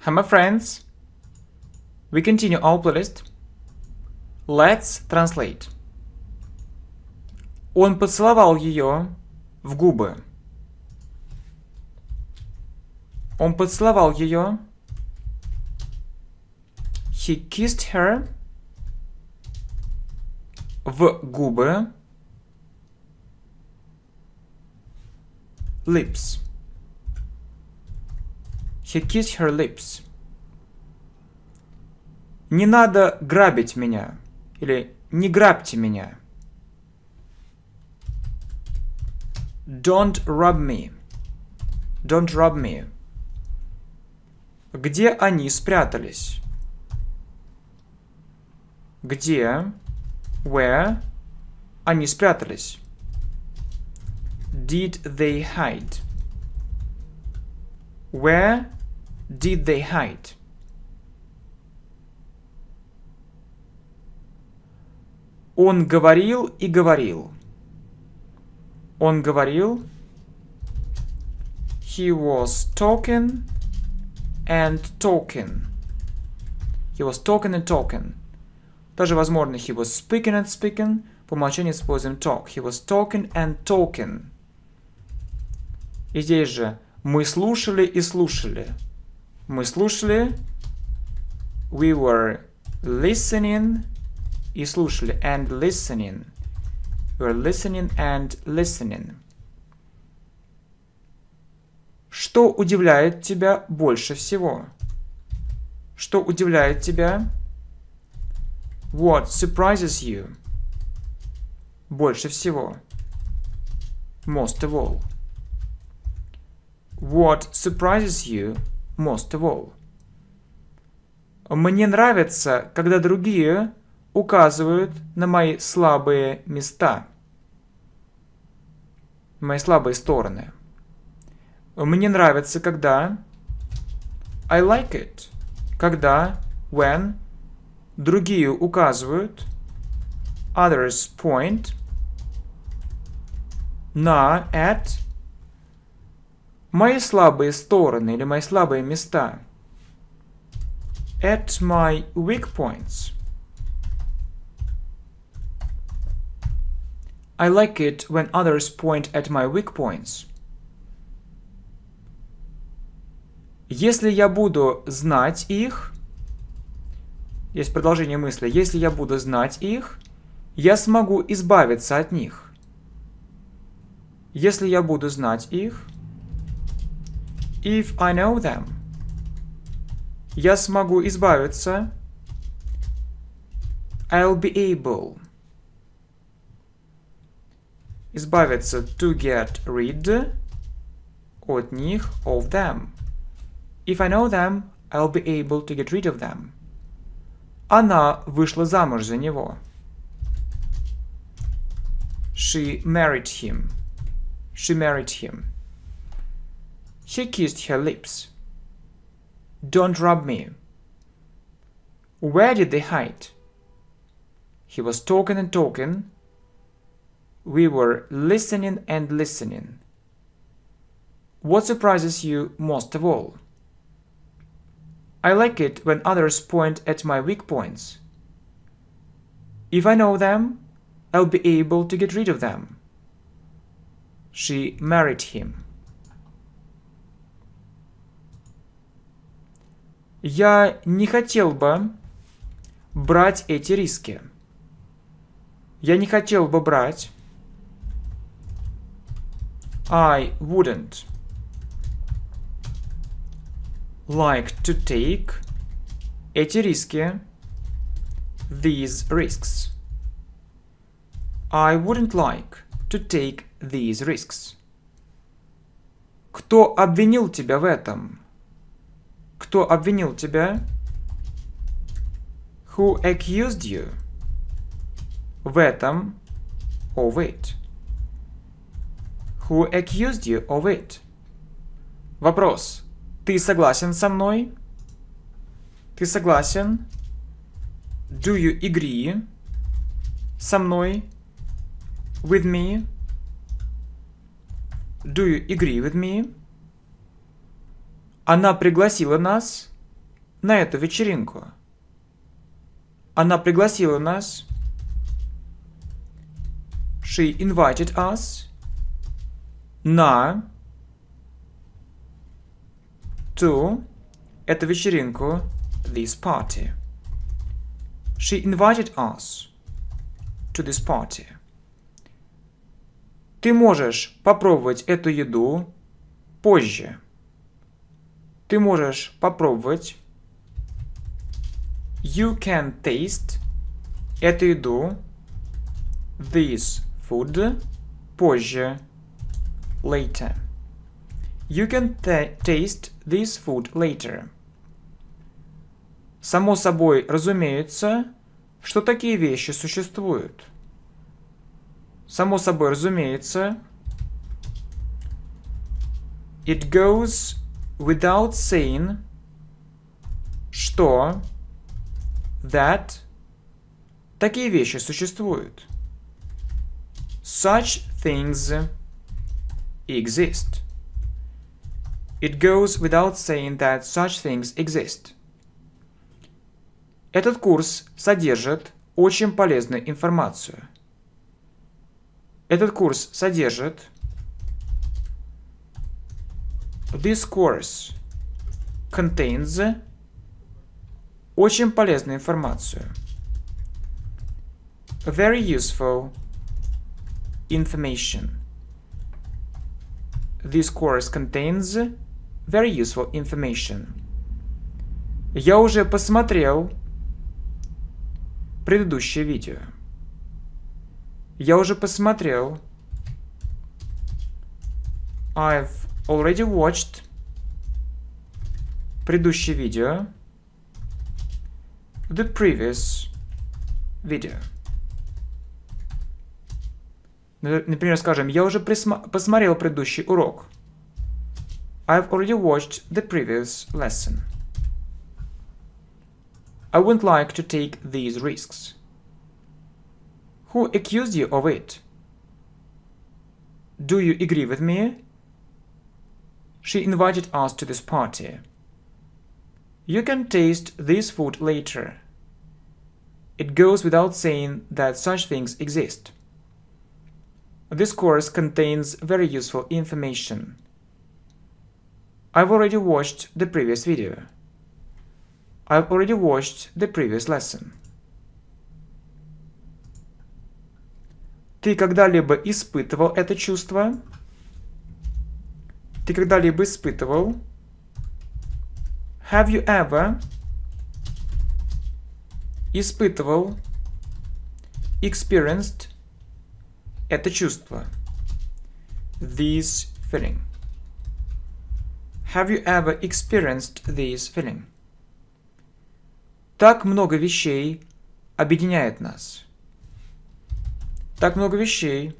Hi, my friends. We continue our playlist. Let's translate. Он поцеловал ее в губы. Он поцеловал ее. He kissed her в губы. Lips. He kissed her lips. Не надо грабить меня. Или не грабьте меня. Don't rob me. Don't rob me. Где они спрятались? Где? Where? Они спрятались. Did they hide? Where did they hide? Он говорил и говорил. Он говорил. He was talking and talking. He was talking and talking. Тоже возможно he was speaking and speaking. По умолчанию используем talk. He was talking and talking. И здесь же мы слушали и слушали. Мы слушали. We were listening и слушали. And listening. We were listening and listening. Что удивляет тебя больше всего? Что удивляет тебя? What surprises you? Больше всего. Most of all. What surprises you most of all? Мне нравится, когда другие указывают на мои слабые места. Мои слабые стороны. Мне нравится, когда... I like it. Когда, when, другие указывают, others point, на, at, мои слабые стороны или мои слабые места. At my weak points. I like it when others point at my weak points. Если я буду знать их, есть продолжение мысли, если я буду знать их, я смогу избавиться от них. Если я буду знать их, if I know them, я смогу избавиться, I'll be able. Избавиться to get rid от них, of them. If I know them, I'll be able to get rid of them. Она вышла замуж за него. She married him. She married him. He kissed her lips. Don't rub me. Where did they hide? He was talking and talking. We were listening and listening. What surprises you most of all? I like it when others point at my weak points. If I know them, I'll be able to get rid of them. She married him. Я не хотел бы брать эти риски. Я не хотел бы брать. I wouldn't like to take эти риски. These risks. I wouldn't like to take these risks. Кто обвинил тебя в этом? Кто обвинил тебя? Who accused you? В этом. Of it. Who accused you of it? Вопрос. Ты согласен со мной? Ты согласен? Do you agree? Со мной? With me? Do you agree with me? Она пригласила нас. на эту вечеринку. Она пригласила нас. She invited us на to эту вечеринку this party. She invited us to this party. Ты можешь попробовать эту еду позже. Ты можешь попробовать. You can taste эту еду. This food позже. Later. You can taste this food later. Само собой разумеется, что такие вещи существуют. Само собой разумеется, it goes without saying, что that такие вещи существуют. Such things exist. It goes without saying that such things exist. Этот курс содержит очень полезную информацию. Этот курс содержит This course contains очень полезную информацию. Very useful information. This course contains very useful information. Я уже посмотрел предыдущее видео. Я уже посмотрел. I've already watched предыдущее видео. The previous video. Например, скажем, я уже посмотрел предыдущий урок. I've already watched the previous lesson. I wouldn't like to take these risks. Who accused you of it? Do you agree with me? She invited us to this party. You can taste this food later. It goes without saying that such things exist. This course contains very useful information. I've already watched the previous video. I've already watched the previous lesson. Ты когда-либо испытывал это чувство? Ты когда-либо испытывал? Have you ever испытывал experienced это чувство this feeling Have you ever experienced this feeling Так много вещей объединяет нас. Так много вещей.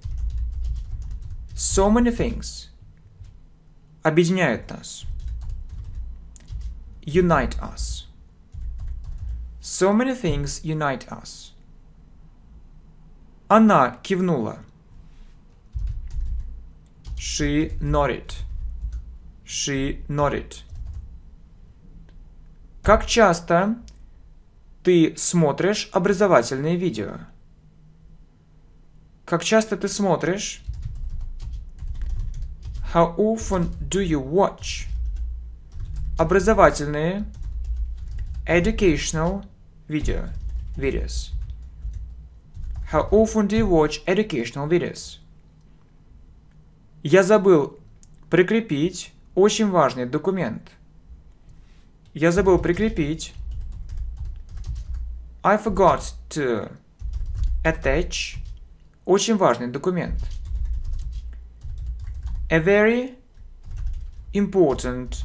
So many things объединяют нас. Unite us. So many things unite us. Она кивнула. She nodded. She nodded. Как часто ты смотришь образовательные видео? Как часто ты смотришь? How often do you watch? Образовательные educational video videos. How often do you watch educational videos? Я забыл прикрепить очень важный документ. Я забыл прикрепить. I forgot to attach очень важный документ. A very important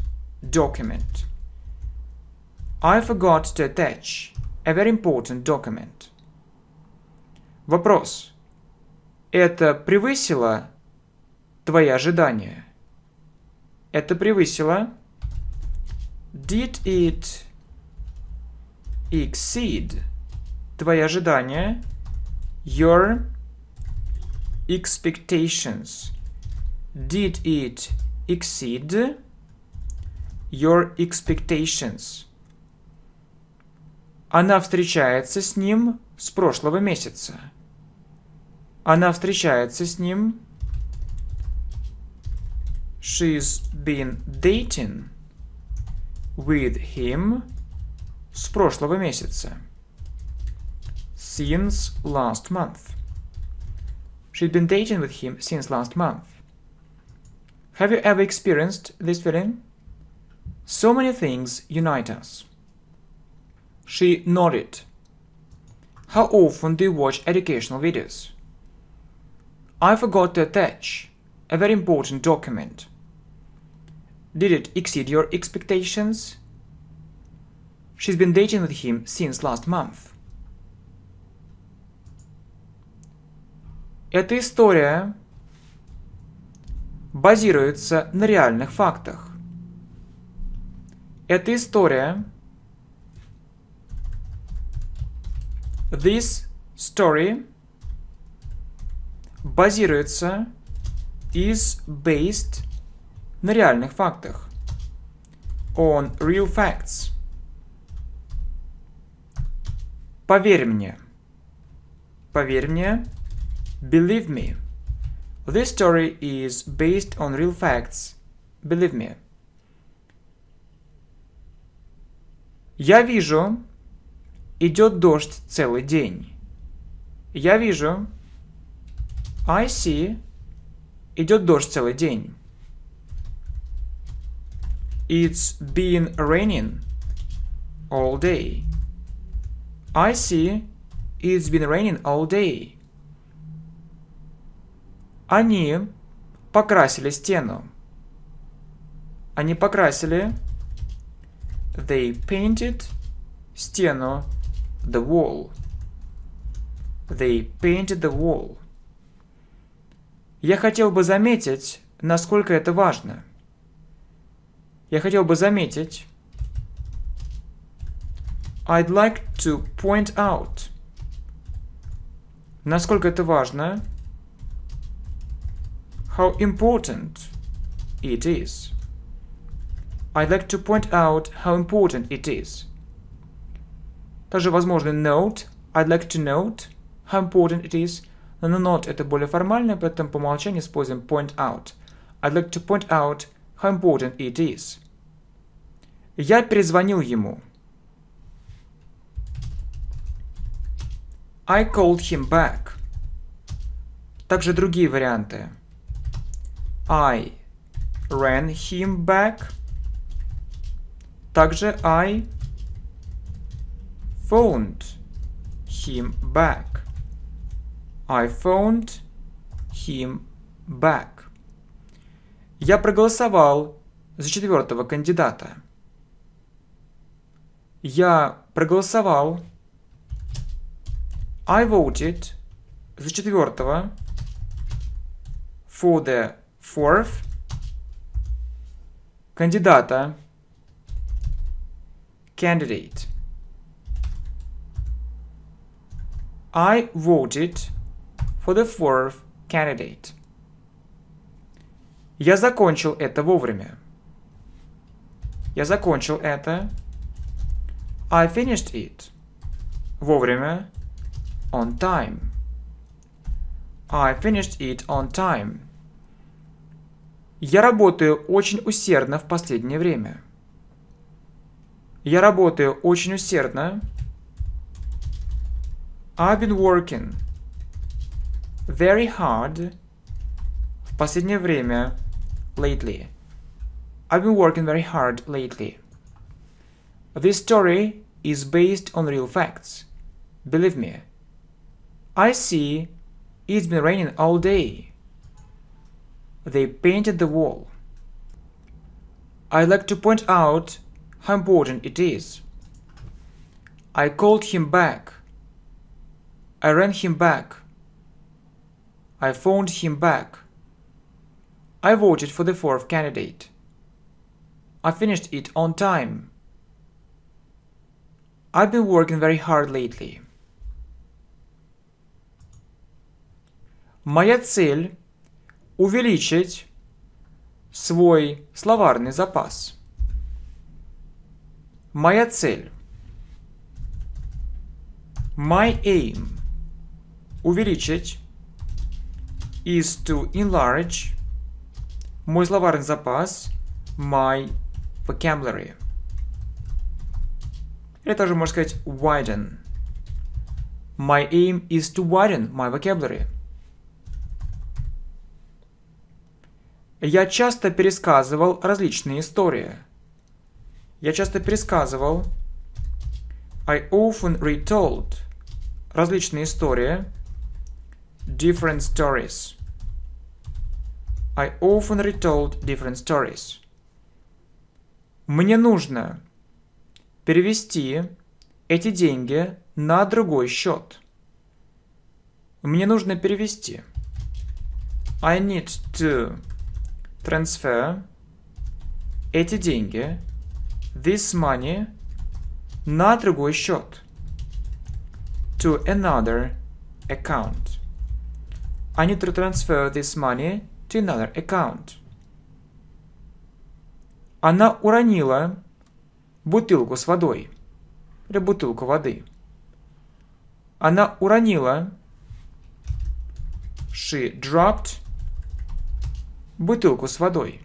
document. I forgot to attach a very important document. Вопрос. Это превысило твои ожидания? Это превысило? Did it exceed твои ожидания? Your expectations. Did it exceed your expectations? Она встречается с ним с прошлого месяца. Она встречается с ним. She's been dating with him с прошлого месяца. Since last month. She's been dating with him since last month. Have you ever experienced this feeling? So many things unite us. She nodded. How often do you watch educational videos? I forgot to attach a very important document. Did it exceed your expectations? She's been dating with him since last month. Эта история базируется на реальных фактах. Эта история This story базируется is based на реальных фактах. On real facts. Поверь мне. Поверь мне. Believe me. This story is based on real facts. Believe me. Я вижу, идет дождь целый день. Я вижу, I see, идет дождь целый день. It's been raining all day. I see, it's been raining all day. Они покрасили стену. Они покрасили. They painted стену. The wall. They painted the wall. Я хотел бы заметить, насколько это важно. Я хотел бы заметить. I'd like to point out. Насколько это важно. How important it is. I'd like to point out how important it is. Также возможно note. I'd like to note how important it is. Но not это более формально, поэтому по умолчанию используем point out. I'd like to point out how important it is. Я перезвонил ему. I called him back. Также другие варианты. I ran him back. Также I phoned him back. I phoned him back. Я проголосовал за четвертого кандидата. Я проголосовал. I voted за четвертого. For the fourth. Кандидата. Candidate. I voted for the fourth candidate. Я закончил это вовремя. Я закончил это. I finished it. Вовремя. On time. I finished it on time. Я работаю очень усердно в последнее время. Я работаю очень усердно. I've been working very hard в последнее время lately. I've been working very hard lately. This story is based on real facts. Believe me. I see it's been raining all day. They painted the wall. I'd like to point out how important it is. I called him back. I ran him back. I phoned him back. I voted for the fourth candidate. I finished it on time. I've been working very hard lately. Моя цель – увеличить свой словарный запас. Моя цель My aim – увеличить. Is to enlarge. Мой словарный запас. My vocabulary. Или также можно сказать widen. My aim is to widen my vocabulary. Я часто пересказывал различные истории. Я часто пересказывал. I often retold различные истории. Different stories. I often retold different stories. Мне нужно перевести эти деньги на другой счет. Мне нужно перевести. I need to transfer эти деньги, this money, на другой счет. To another account. I need to transfer this money to another account. Она уронила бутылку с водой. Или бутылку воды. Она уронила. She dropped бутылку с водой.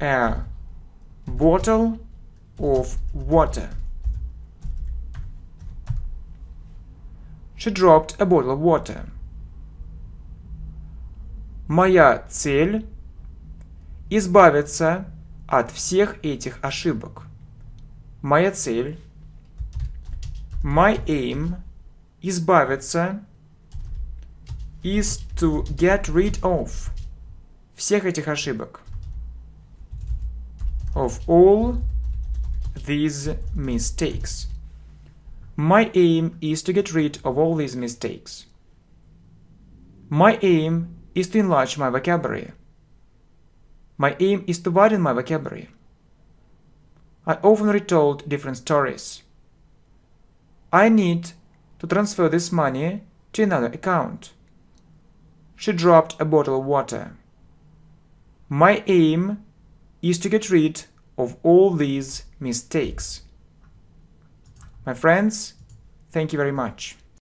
A bottle of water. She dropped a bottle of water. Моя цель – избавиться от всех этих ошибок. Моя цель – My aim – избавиться is to get rid of всех этих ошибок. Of all these mistakes. My aim is to get rid of all these mistakes. My aim is to enlarge my vocabulary. My aim is to widen my vocabulary. I often retold different stories. I need to transfer this money to another account. She dropped a bottle of water. My aim is to get rid of all these mistakes. My friends, thank you very much.